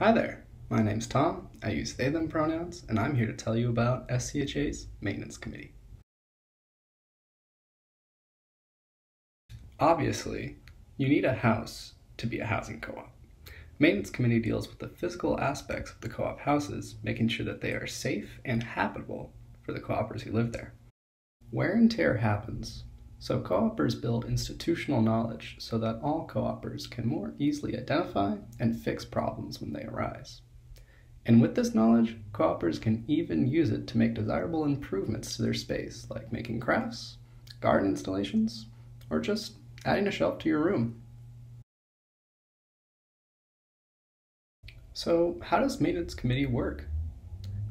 Hi there, my name's Tom. I use they them pronouns, and I'm here to tell you about SCHA's Maintenance Committee. Obviously, you need a house to be a housing co op. Maintenance Committee deals with the physical aspects of the co op houses, making sure that they are safe and habitable for the co opers who live there. Wear and tear happens, so co opers build institutional knowledge so that all co opers can more easily identify and fix problems when they arise. And with this knowledge, co opers can even use it to make desirable improvements to their space, like making crafts, garden installations, or just adding a shelf to your room. So, how does maintenance committee work?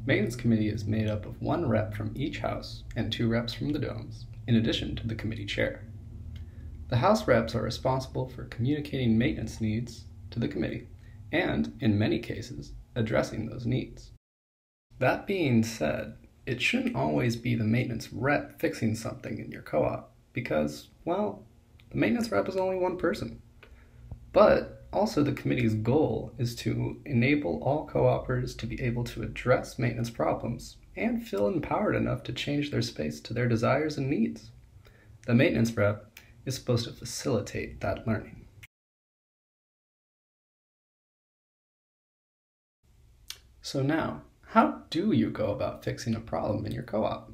Maintenance committee is made up of one rep from each house and two reps from the domes, in addition to the committee chair. The house reps are responsible for communicating maintenance needs to the committee and, in many cases, addressing those needs. That being said, it shouldn't always be the maintenance rep fixing something in your co op because, well, the maintenance rep is only one person. But also, the committee's goal is to enable all co opers to be able to address maintenance problems and feel empowered enough to change their space to their desires and needs. The maintenance rep is supposed to facilitate that learning. So, now, how do you go about fixing a problem in your co op?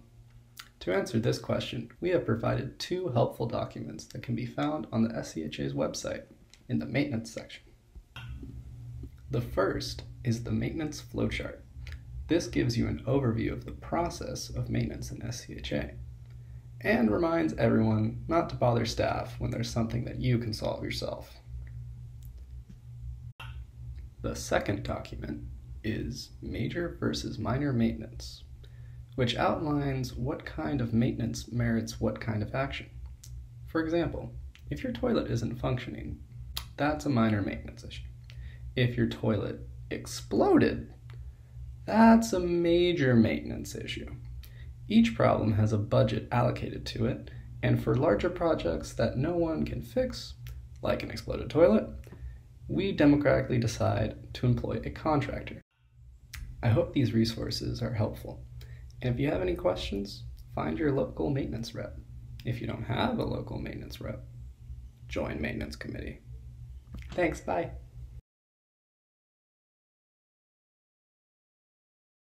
To answer this question, we have provided two helpful documents that can be found on the SCHA's website in the maintenance section. The first is the maintenance flowchart. This gives you an overview of the process of maintenance in SCHA and reminds everyone not to bother staff when there's something that you can solve yourself. The second document is major versus minor maintenance, which outlines what kind of maintenance merits what kind of action. For example, if your toilet isn't functioning, that's a minor maintenance issue. If your toilet exploded, that's a major maintenance issue. Each problem has a budget allocated to it, and for larger projects that no one can fix, like an exploded toilet, we democratically decide to employ a contractor. I hope these resources are helpful. And if you have any questions, find your local maintenance rep. If you don't have a local maintenance rep, join maintenance committee. Thanks, bye.